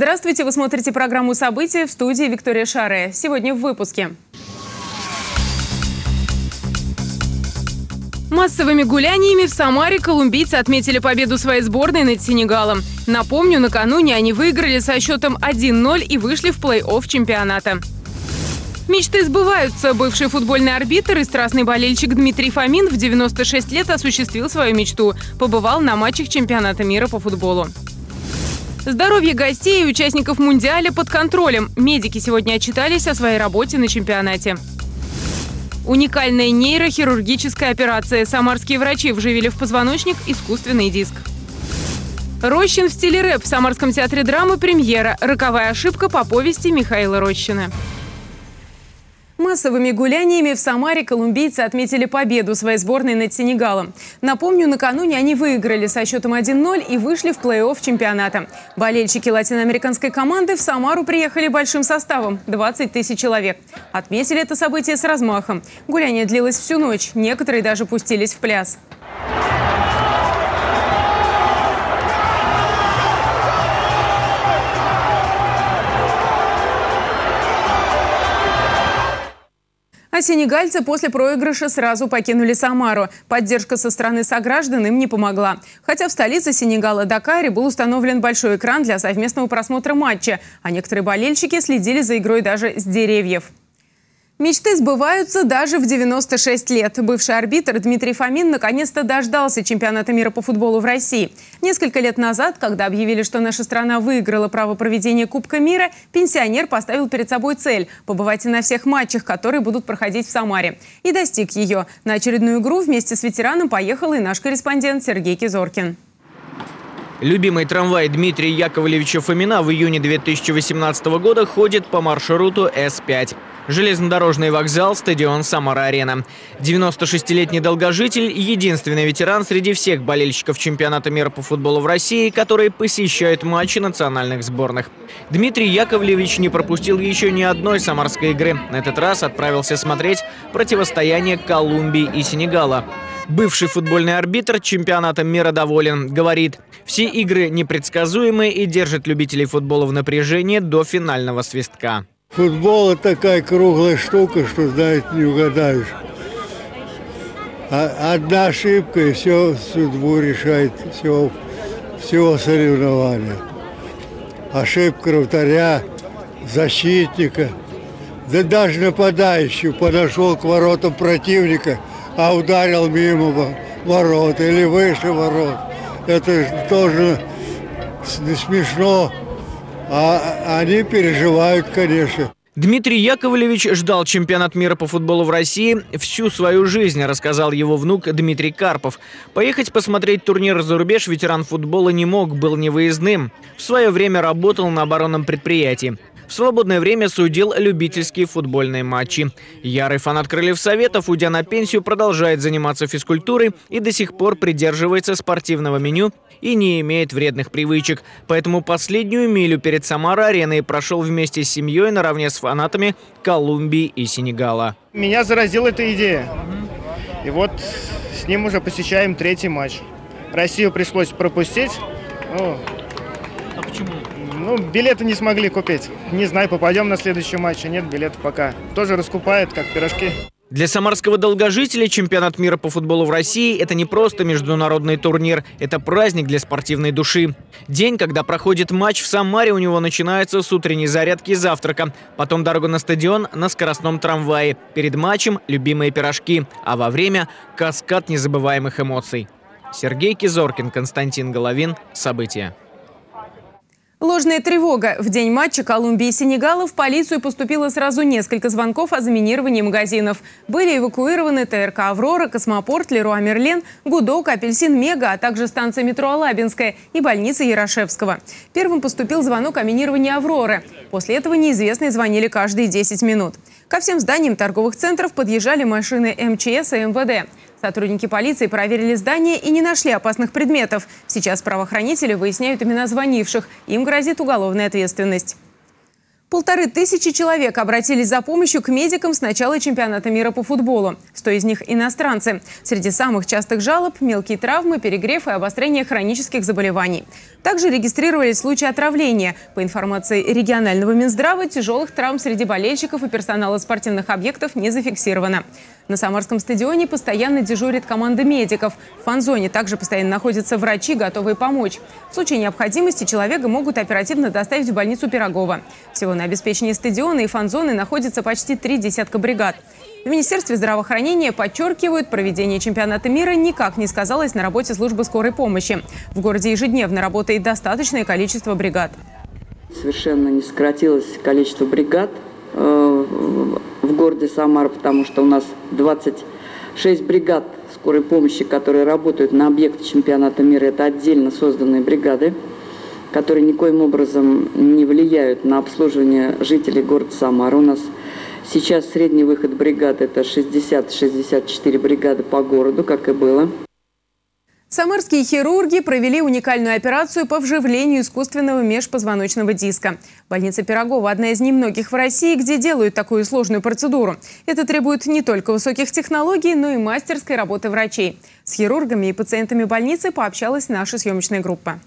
Здравствуйте, вы смотрите программу «События» в студии Виктория Шаре. Сегодня в выпуске. Массовыми гуляниями в Самаре колумбийцы отметили победу своей сборной над Сенегалом. Напомню, накануне они выиграли со счетом 1-0 и вышли в плей-офф чемпионата. Мечты сбываются. Бывший футбольный арбитр и страстный болельщик Дмитрий Фомин в 96 лет осуществил свою мечту. Побывал на матчах чемпионата мира по футболу. Здоровье гостей и участников Мундиаля под контролем. Медики сегодня отчитались о своей работе на чемпионате. Уникальная нейрохирургическая операция. Самарские врачи вживили в позвоночник искусственный диск. Рощин в стиле рэп. В Самарском театре драмы премьера. Роковая ошибка по повести Михаила Рощина. Массовыми гуляниями в Самаре колумбийцы отметили победу своей сборной над Сенегалом. Напомню, накануне они выиграли со счетом 1-0 и вышли в плей-офф чемпионата. Болельщики латиноамериканской команды в Самару приехали большим составом – 20 тысяч человек. Отметили это событие с размахом. Гуляние длилось всю ночь, некоторые даже пустились в пляс. Сенегальцы после проигрыша сразу покинули Самару. Поддержка со стороны сограждан им не помогла. Хотя в столице Сенегала Дакаре был установлен большой экран для совместного просмотра матча, а некоторые болельщики следили за игрой даже с деревьев. Мечты сбываются даже в 96 лет. Бывший арбитр Дмитрий Фомин наконец-то дождался чемпионата мира по футболу в России. Несколько лет назад, когда объявили, что наша страна выиграла право проведения Кубка мира, пенсионер поставил перед собой цель – побывать на всех матчах, которые будут проходить в Самаре. И достиг ее. На очередную игру вместе с ветераном поехал и наш корреспондент Сергей Кизоркин. Любимый трамвай Дмитрия Яковлевича Фомина в июне 2018 года ходит по маршруту С-5. Железнодорожный вокзал, стадион «Самара-арена». 96-летний долгожитель – единственный ветеран среди всех болельщиков чемпионата мира по футболу в России, которые посещают матчи национальных сборных. Дмитрий Яковлевич не пропустил еще ни одной самарской игры. На этот раз отправился смотреть противостояние Колумбии и Сенегала. Бывший футбольный арбитр чемпионата мира доволен. Говорит, все игры непредсказуемые и держат любителей футбола в напряжении до финального свистка. Футбол – это такая круглая штука, что, знаете, не угадаешь. А одна ошибка, и все судьбу решает всего, всего соревнования. Ошибка вратаря, защитника, да даже нападающий подошел к воротам противника – а ударил мимо ворот или выше ворот. Это тоже смешно, а они переживают, конечно. Дмитрий Яковлевич ждал чемпионат мира по футболу в России всю свою жизнь, рассказал его внук Дмитрий Карпов. Поехать посмотреть турнир за рубеж ветеран футбола не мог, был невыездным. В свое время работал на оборонном предприятии. В свободное время судил любительские футбольные матчи. Ярый фанат Крыльев Советов, уйдя на пенсию, продолжает заниматься физкультурой и до сих пор придерживается спортивного меню и не имеет вредных привычек. Поэтому последнюю милю перед Самара-ареной прошел вместе с семьей наравне с фанатами Колумбии и Сенегала. Меня заразила эта идея. И вот с ним уже посещаем третий матч. Россию пришлось пропустить. Ну? Ну, билеты не смогли купить. Не знаю, попадем на следующий матч. Нет билетов пока. Тоже раскупают, как пирожки. Для самарского долгожителя чемпионат мира по футболу в России – это не просто международный турнир, это праздник для спортивной души. День, когда проходит матч в Самаре, у него начинается с утренней зарядки и завтрака, потом дорога на стадион на скоростном трамвае, перед матчем – любимые пирожки, а во время – каскад незабываемых эмоций. Сергей Кизоркин, Константин Головин. События. Ложная тревога. В день матча Колумбии и Сенегала в полицию поступило сразу несколько звонков о заминировании магазинов. Были эвакуированы ТРК «Аврора», «Космопорт», «Леруа Мерлен», «Гудок», «Апельсин Мега», а также станция метро «Алабинская» и больница Ярошевского. Первым поступил звонок о минировании «Авроры». После этого неизвестные звонили каждые 10 минут. Ко всем зданиям торговых центров подъезжали машины МЧС и МВД. Сотрудники полиции проверили здание и не нашли опасных предметов. Сейчас правоохранители выясняют имена звонивших. Им грозит уголовная ответственность. Полторы тысячи человек обратились за помощью к медикам с начала чемпионата мира по футболу. Сто из них – иностранцы. Среди самых частых жалоб – мелкие травмы, перегрев и обострение хронических заболеваний. Также регистрировались случаи отравления. По информации регионального Минздрава, тяжелых травм среди болельщиков и персонала спортивных объектов не зафиксировано. На Самарском стадионе постоянно дежурит команда медиков. В фан-зоне также постоянно находятся врачи, готовые помочь. В случае необходимости человека могут оперативно доставить в больницу Пирогова. Всего на обеспечении стадиона и фан-зоны находится почти три десятка бригад. В Министерстве здравоохранения подчеркивают, проведение чемпионата мира никак не сказалось на работе службы скорой помощи. В городе ежедневно работает достаточное количество бригад. Совершенно не сократилось количество бригад э, городе Самара, потому что у нас 26 бригад скорой помощи, которые работают на объекте чемпионата мира. Это отдельно созданные бригады, которые никоим образом не влияют на обслуживание жителей города Самара. У нас сейчас средний выход бригад – это 60-64 бригады по городу, как и было. Самарские хирурги провели уникальную операцию по вживлению искусственного межпозвоночного диска. Больница Пирогова – одна из немногих в России, где делают такую сложную процедуру. Это требует не только высоких технологий, но и мастерской работы врачей. С хирургами и пациентами больницы пообщалась наша съемочная группа.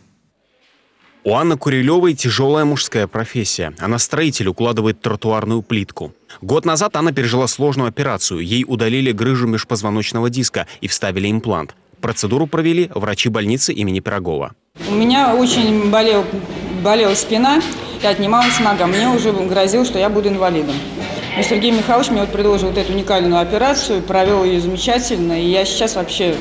У Анны Курилевой тяжелая мужская профессия. Она строитель, укладывает тротуарную плитку. Год назад Анна пережила сложную операцию. Ей удалили грыжу межпозвоночного диска и вставили имплант. Процедуру провели врачи больницы имени Пирогова. У меня очень болел, болела спина и отнималась нога. Мне уже грозило, что я буду инвалидом. Но Сергей Михайлович мне вот предложил вот эту уникальную операцию, провел ее замечательно, и я сейчас вообще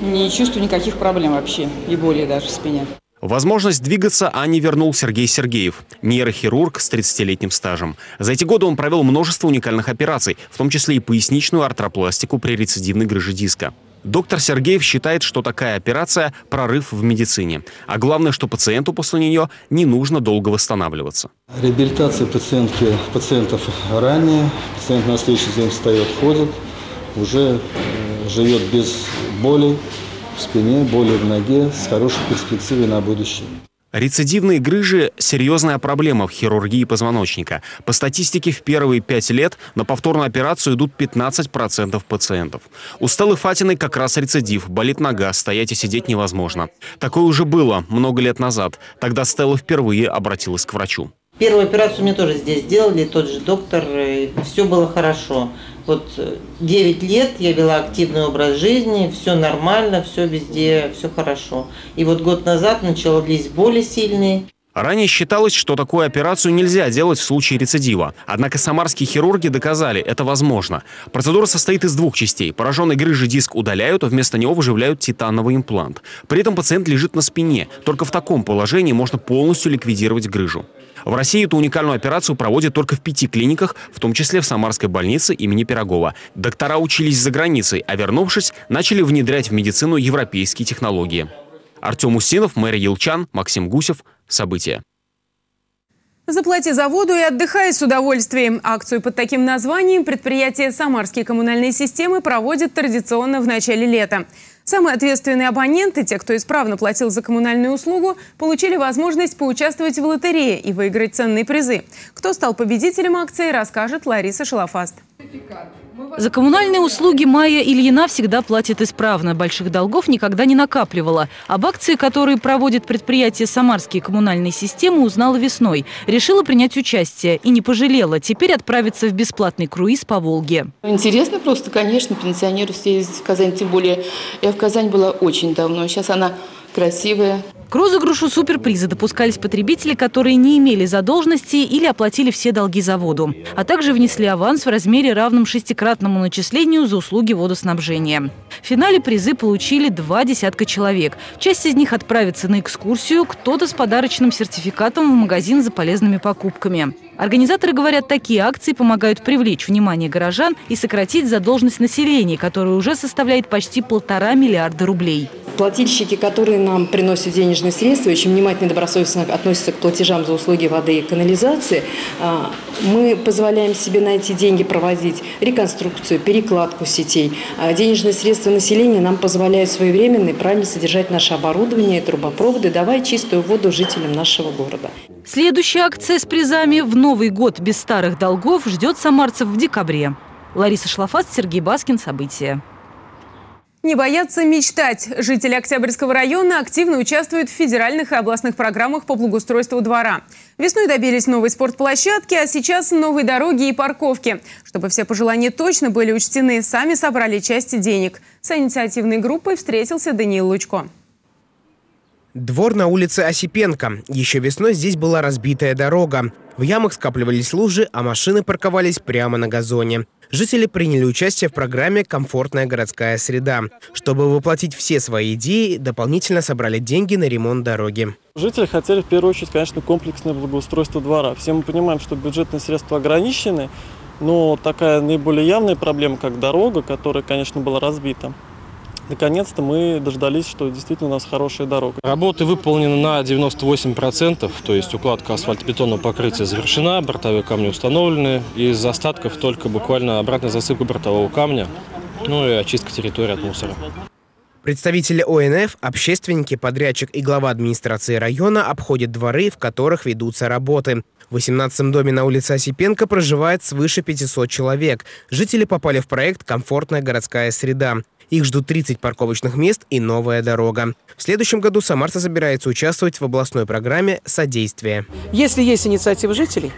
не чувствую никаких проблем вообще, и боли даже в спине. Возможность двигаться Анне вернул Сергей Сергеев, нейрохирург с 30-летним стажем. За эти годы он провел множество уникальных операций, в том числе и поясничную артропластику при рецидивной грыже диска. Доктор Сергеев считает, что такая операция – прорыв в медицине. А главное, что пациенту после нее не нужно долго восстанавливаться. Реабилитация пациентки, пациентов ранее. Пациент на следующий день встает, ходит, уже э, живет без боли в спине, боли в ноге, с хорошей перспективой на будущее. Рецидивные грыжи – серьезная проблема в хирургии позвоночника. По статистике, в первые пять лет на повторную операцию идут 15% пациентов. У Стеллы Фатиной как раз рецидив, болит нога, стоять и сидеть невозможно. Такое уже было много лет назад. Тогда Стелла впервые обратилась к врачу. Первую операцию мне тоже здесь сделали, тот же доктор, и все было хорошо. Вот 9 э, лет я вела активный образ жизни, все нормально, все везде, все хорошо. И вот год назад начались боли сильные. Ранее считалось, что такую операцию нельзя делать в случае рецидива. Однако самарские хирурги доказали, это возможно. Процедура состоит из двух частей. Пораженный грыжи диск удаляют, а вместо него выживляют титановый имплант. При этом пациент лежит на спине. Только в таком положении можно полностью ликвидировать грыжу. В России эту уникальную операцию проводят только в пяти клиниках, в том числе в Самарской больнице имени Пирогова. Доктора учились за границей, а вернувшись, начали внедрять в медицину европейские технологии. Артем Усинов, Мэри Елчан, Максим Гусев. События. Заплати за воду и отдыхай с удовольствием. Акцию под таким названием предприятие «Самарские коммунальные системы» проводит традиционно в начале лета. Самые ответственные абоненты, те, кто исправно платил за коммунальную услугу, получили возможность поучаствовать в лотерее и выиграть ценные призы. Кто стал победителем акции, расскажет Лариса Шалафаст. За коммунальные услуги Майя Ильина всегда платит исправно. Больших долгов никогда не накапливала. Об акции, которые проводит предприятие «Самарские коммунальные системы», узнала весной. Решила принять участие и не пожалела. Теперь отправиться в бесплатный круиз по Волге. Интересно просто, конечно, пенсионеру съездить в Казань. Тем более я в Казань была очень давно. Сейчас она красивая. К розыгрышу суперприза допускались потребители, которые не имели задолженности или оплатили все долги за воду, а также внесли аванс в размере равном шестикратному начислению за услуги водоснабжения. В финале призы получили два десятка человек. Часть из них отправится на экскурсию, кто-то с подарочным сертификатом в магазин за полезными покупками. Организаторы говорят, такие акции помогают привлечь внимание горожан и сократить задолженность населения, которая уже составляет почти полтора миллиарда рублей. Плательщики, которые нам приносят денежные средства, очень внимательно и добросовестно относятся к платежам за услуги воды и канализации, а, мы позволяем себе на эти деньги проводить реконструкцию, перекладку сетей. А денежные средства населения нам позволяют своевременно и правильно содержать наше оборудование трубопроводы, давая чистую воду жителям нашего города. Следующая акция с призами в Новый год без старых долгов ждет самарцев в декабре. Лариса Шлафаст, Сергей Баскин. События. Не бояться мечтать. Жители Октябрьского района активно участвуют в федеральных и областных программах по благоустройству двора. Весной добились новой спортплощадки, а сейчас новые дороги и парковки. Чтобы все пожелания точно были учтены, сами собрали части денег. С инициативной группой встретился Даниил Лучко. Двор на улице Осипенко. Еще весной здесь была разбитая дорога. В ямах скапливались лужи, а машины парковались прямо на газоне. Жители приняли участие в программе «Комфортная городская среда». Чтобы воплотить все свои идеи, дополнительно собрали деньги на ремонт дороги. Жители хотели в первую очередь, конечно, комплексное благоустройство двора. Все мы понимаем, что бюджетные средства ограничены, но такая наиболее явная проблема, как дорога, которая, конечно, была разбита, Наконец-то мы дождались, что действительно у нас хорошая дорога. Работы выполнены на 98%, то есть укладка асфальтобетонного покрытия завершена, бортовые камни установлены. Из остатков только буквально обратная засыпка бортового камня, ну и очистка территории от мусора. Представители ОНФ, общественники, подрядчик и глава администрации района обходят дворы, в которых ведутся работы. В 18-м доме на улице Осипенко проживает свыше 500 человек. Жители попали в проект «Комфортная городская среда». Их ждут 30 парковочных мест и новая дорога. В следующем году Самарца собирается участвовать в областной программе «Содействие». Если есть инициатива жителей,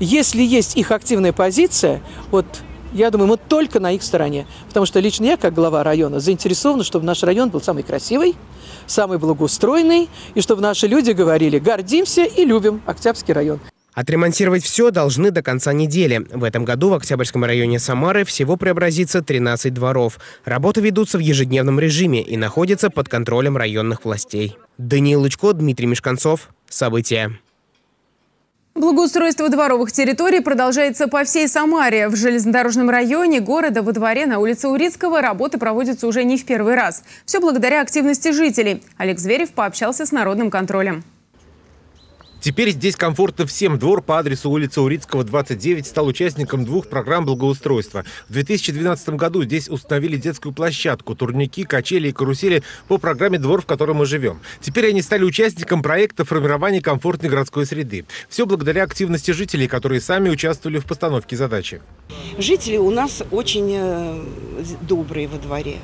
если есть их активная позиция, вот я думаю, мы только на их стороне. Потому что лично я, как глава района, заинтересована, чтобы наш район был самый красивый, самый благоустроенный, и чтобы наши люди говорили «гордимся и любим Октябрьский район». Отремонтировать все должны до конца недели. В этом году в Октябрьском районе Самары всего преобразится 13 дворов. Работы ведутся в ежедневном режиме и находятся под контролем районных властей. Даниил Лучко, Дмитрий Мешканцов. События. Благоустройство дворовых территорий продолжается по всей Самаре. В железнодорожном районе города во дворе на улице Урицкого работы проводятся уже не в первый раз. Все благодаря активности жителей. Олег Зверев пообщался с народным контролем. Теперь здесь комфортно всем. Двор по адресу улицы Урицкого, 29, стал участником двух программ благоустройства. В 2012 году здесь установили детскую площадку, турники, качели и карусели по программе «Двор, в котором мы живем». Теперь они стали участником проекта формирования комфортной городской среды. Все благодаря активности жителей, которые сами участвовали в постановке задачи. Жители у нас очень э, добрые во дворе.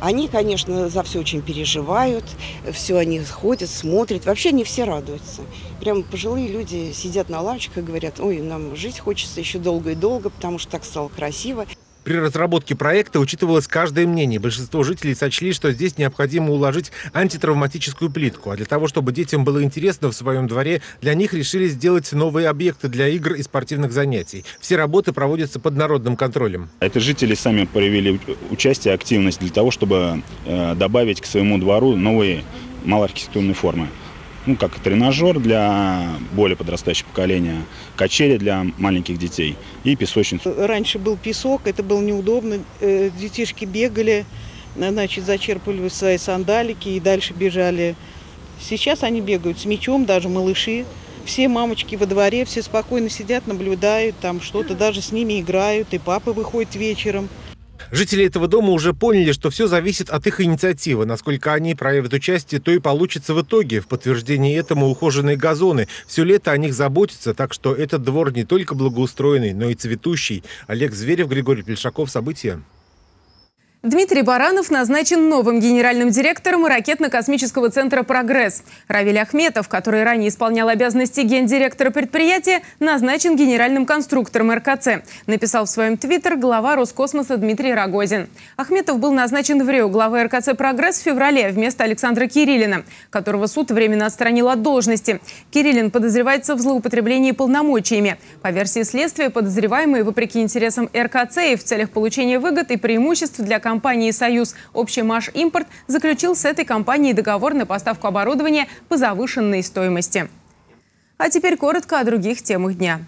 Они, конечно, за все очень переживают, все они ходят, смотрят. Вообще они все радуются. Прям пожилые люди сидят на лавочках и говорят, ой, нам жить хочется еще долго и долго, потому что так стало красиво. При разработке проекта учитывалось каждое мнение. Большинство жителей сочли, что здесь необходимо уложить антитравматическую плитку. А для того, чтобы детям было интересно в своем дворе, для них решили сделать новые объекты для игр и спортивных занятий. Все работы проводятся под народным контролем. Это жители сами проявили участие, активность для того, чтобы э, добавить к своему двору новые малоархитектурные формы ну, как тренажер для более подрастающего поколения, качели для маленьких детей и песочницу. Раньше был песок, это было неудобно, э, детишки бегали, значит, зачерпывали свои сандалики и дальше бежали. Сейчас они бегают с мячом, даже малыши. Все мамочки во дворе, все спокойно сидят, наблюдают, там что-то даже с ними играют, и папа выходит вечером. Жители этого дома уже поняли, что все зависит от их инициативы. Насколько они проявят участие, то и получится в итоге. В подтверждении этому ухоженные газоны. Все лето о них заботятся, так что этот двор не только благоустроенный, но и цветущий. Олег Зверев, Григорий Плешаков. События. Дмитрий Баранов назначен новым генеральным директором ракетно-космического центра «Прогресс». Равиль Ахметов, который ранее исполнял обязанности гендиректора предприятия, назначен генеральным конструктором РКЦ, написал в своем твиттер глава Роскосмоса Дмитрий Рогозин. Ахметов был назначен в Рио главой РКЦ «Прогресс» в феврале вместо Александра Кириллина, которого суд временно отстранил от должности. Кириллин подозревается в злоупотреблении полномочиями. По версии следствия, подозреваемый, вопреки интересам РКЦ и в целях получения выгод и преимуществ для компании «Союз» «Общемаш Импорт» заключил с этой компанией договор на поставку оборудования по завышенной стоимости. А теперь коротко о других темах дня.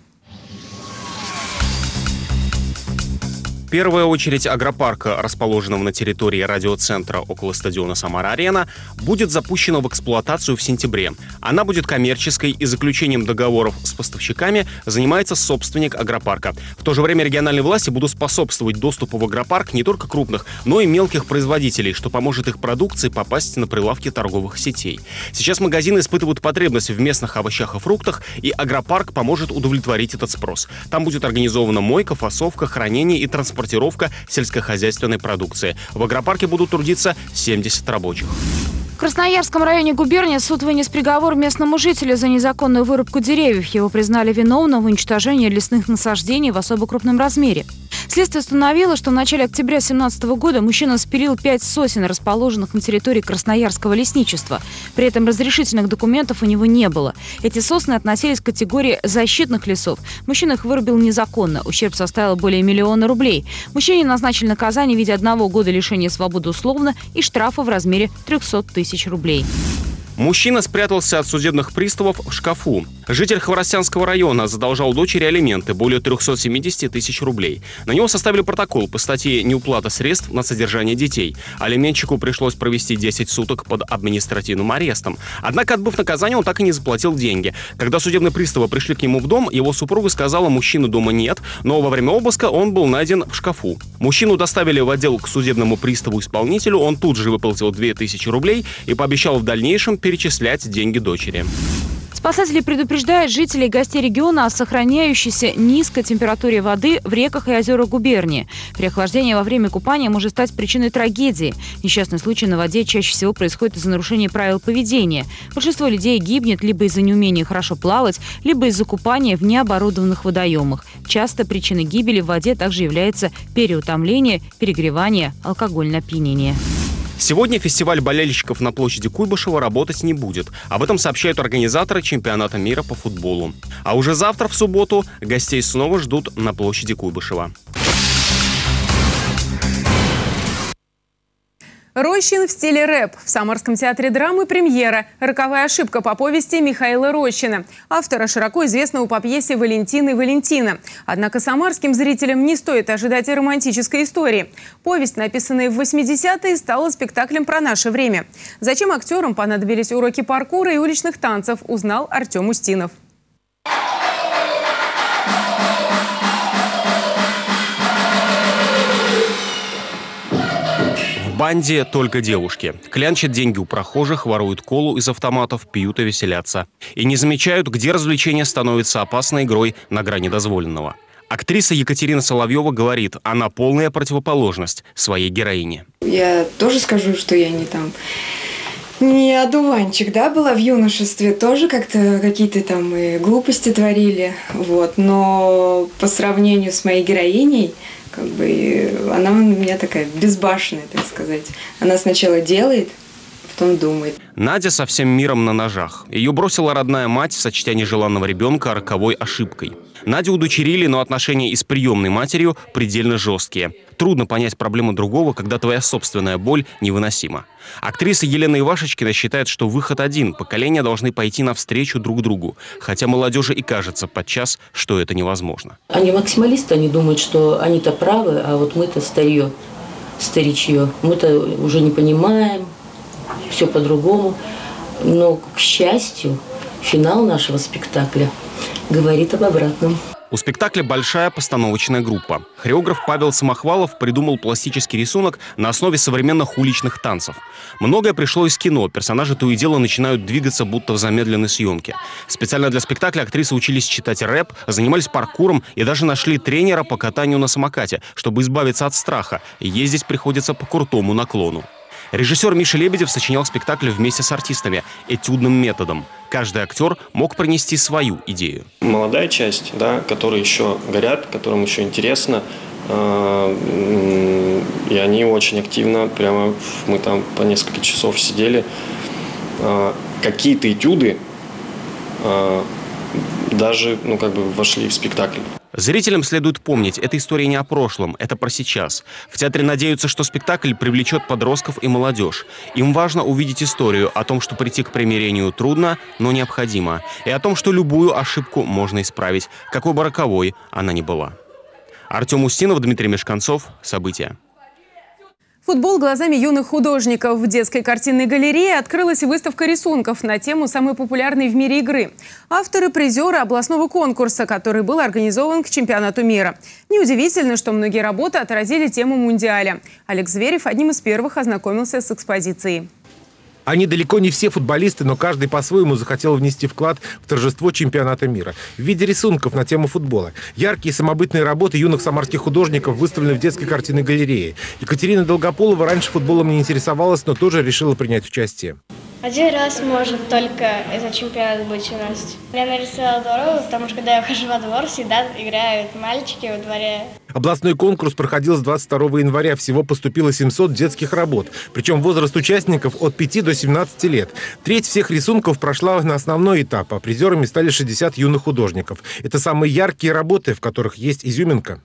Первая очередь агропарка, расположенного на территории радиоцентра около стадиона «Самара-Арена», будет запущена в эксплуатацию в сентябре. Она будет коммерческой и заключением договоров с поставщиками занимается собственник агропарка. В то же время региональные власти будут способствовать доступу в агропарк не только крупных, но и мелких производителей, что поможет их продукции попасть на прилавки торговых сетей. Сейчас магазины испытывают потребность в местных овощах и фруктах, и агропарк поможет удовлетворить этот спрос. Там будет организована мойка, фасовка, хранение и транспорт транспортировка сельскохозяйственной продукции. В агропарке будут трудиться 70 рабочих. Красноярском районе губернии суд вынес приговор местному жителю за незаконную вырубку деревьев. Его признали виновным в уничтожении лесных насаждений в особо крупном размере. Следствие установило, что в начале октября 2017 года мужчина спилил пять сосен, расположенных на территории Красноярского лесничества. При этом разрешительных документов у него не было. Эти сосны относились к категории защитных лесов. Мужчина их вырубил незаконно. Ущерб составил более миллиона рублей. Мужчине назначили наказание в виде одного года лишения свободы условно и штрафа в размере 300 тысяч рублей. Мужчина спрятался от судебных приставов в шкафу. Житель Хворостянского района задолжал дочери алименты более 370 тысяч рублей. На него составили протокол по статье «Неуплата средств на содержание детей». Алименщику пришлось провести 10 суток под административным арестом. Однако, отбыв наказание, он так и не заплатил деньги. Когда судебные приставы пришли к нему в дом, его супруга сказала, мужчины дома нет, но во время обыска он был найден в шкафу. Мужчину доставили в отдел к судебному приставу-исполнителю, он тут же выплатил 2000 рублей и пообещал в дальнейшем перечислять деньги дочери. Спасатели предупреждают жителей и гостей региона о сохраняющейся низкой температуре воды в реках и озерах губернии. Переохлаждение во время купания может стать причиной трагедии. Несчастный случай на воде чаще всего происходит из-за нарушения правил поведения. Большинство людей гибнет либо из-за неумения хорошо плавать, либо из-за купания в необорудованных водоемах. Часто причиной гибели в воде также является переутомление, перегревание, алкогольное опьянение. Сегодня фестиваль болельщиков на площади Куйбышева работать не будет. Об этом сообщают организаторы чемпионата мира по футболу. А уже завтра, в субботу, гостей снова ждут на площади Куйбышева. Рощин в стиле рэп. В Самарском театре драмы премьера. Роковая ошибка по повести Михаила Рощина. Автора широко известного по пьесе «Валентина и Валентина». Однако самарским зрителям не стоит ожидать романтической истории. Повесть, написанная в 80-е, стала спектаклем про наше время. Зачем актерам понадобились уроки паркура и уличных танцев, узнал Артем Устинов. Банде только девушки. Клянчат деньги у прохожих, воруют колу из автоматов, пьют и веселятся. И не замечают, где развлечение становится опасной игрой на грани дозволенного. Актриса Екатерина Соловьева говорит, она полная противоположность своей героине. Я тоже скажу, что я не там не одуванчик, да, была в юношестве, тоже как-то какие-то там и глупости творили, вот, но по сравнению с моей героиней, как бы она у меня такая безбашенная, так сказать. Она сначала делает, потом думает. Надя со всем миром на ножах. Ее бросила родная мать, сочтя нежеланного ребенка роковой ошибкой. Надю удочерили, но отношения и с приемной матерью предельно жесткие. Трудно понять проблему другого, когда твоя собственная боль невыносима. Актриса Елена Ивашечкина считает, что выход один – поколения должны пойти навстречу друг другу, хотя молодежи и кажется подчас, что это невозможно. Они максималисты, они думают, что они-то правы, а вот мы-то старье, старичье. Мы-то уже не понимаем, все по-другому. Но, к счастью, финал нашего спектакля говорит об обратном. У спектакля большая постановочная группа. Хореограф Павел Самохвалов придумал пластический рисунок на основе современных уличных танцев. Многое пришло из кино. Персонажи то и дело начинают двигаться, будто в замедленной съемке. Специально для спектакля актрисы учились читать рэп, занимались паркуром и даже нашли тренера по катанию на самокате, чтобы избавиться от страха. Ездить приходится по крутому наклону. Режиссер Миша Лебедев сочинял спектакль вместе с артистами этюдным методом. Каждый актер мог принести свою идею. Молодая часть, да, которые еще горят, которым еще интересно, э, и они очень активно, прямо мы там по несколько часов сидели. Э, какие-то этюды э, даже, ну, как бы вошли в спектакль. Зрителям следует помнить, эта история не о прошлом, это про сейчас. В театре надеются, что спектакль привлечет подростков и молодежь. Им важно увидеть историю о том, что прийти к примирению трудно, но необходимо. И о том, что любую ошибку можно исправить, какой бы роковой она ни была. Артем Устинов, Дмитрий Мешканцов. События. Футбол глазами юных художников. В детской картинной галерее открылась выставка рисунков на тему самой популярной в мире игры. Авторы – призеры областного конкурса, который был организован к чемпионату мира. Неудивительно, что многие работы отразили тему Мундиаля. Алекс Зверев одним из первых ознакомился с экспозицией. Они далеко не все футболисты, но каждый по-своему захотел внести вклад в торжество чемпионата мира. В виде рисунков на тему футбола. Яркие самобытные работы юных самарских художников выставлены в детской картинной галерее. Екатерина Долгополова раньше футболом не интересовалась, но тоже решила принять участие. Один раз может только этот чемпионат быть у нас. Я нарисовала здорово, потому что когда я хожу во двор, всегда играют мальчики во дворе. Областной конкурс проходил с 22 января. Всего поступило 700 детских работ. Причем возраст участников от 5 до 17 лет. Треть всех рисунков прошла на основной этап, а призерами стали 60 юных художников. Это самые яркие работы, в которых есть изюминка.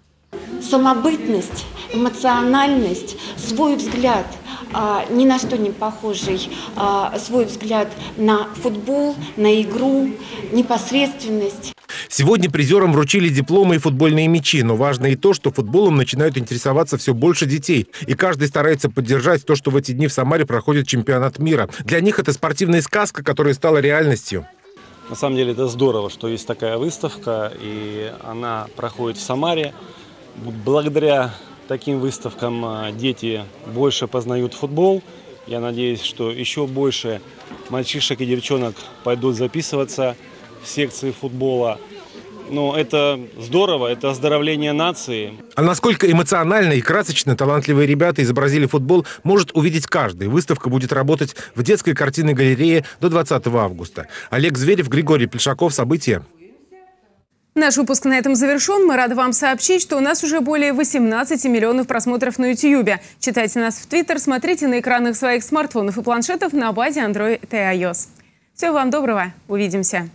Самобытность, эмоциональность, свой взгляд – а, ни на что не похожий а, свой взгляд на футбол, на игру, непосредственность. Сегодня призерам вручили дипломы и футбольные мячи, но важно и то, что футболом начинают интересоваться все больше детей. И каждый старается поддержать то, что в эти дни в Самаре проходит чемпионат мира. Для них это спортивная сказка, которая стала реальностью. На самом деле это здорово, что есть такая выставка, и она проходит в Самаре. Благодаря таким выставкам а, дети больше познают футбол. Я надеюсь, что еще больше мальчишек и девчонок пойдут записываться в секции футбола. Но это здорово, это оздоровление нации. А насколько эмоционально и красочно талантливые ребята изобразили футбол, может увидеть каждый. Выставка будет работать в детской картинной галерее до 20 августа. Олег Зверев, Григорий Плешаков. События. Наш выпуск на этом завершен. Мы рады вам сообщить, что у нас уже более 18 миллионов просмотров на YouTube. Читайте нас в Twitter, смотрите на экранах своих смартфонов и планшетов на базе Android и iOS. Всего вам доброго. Увидимся.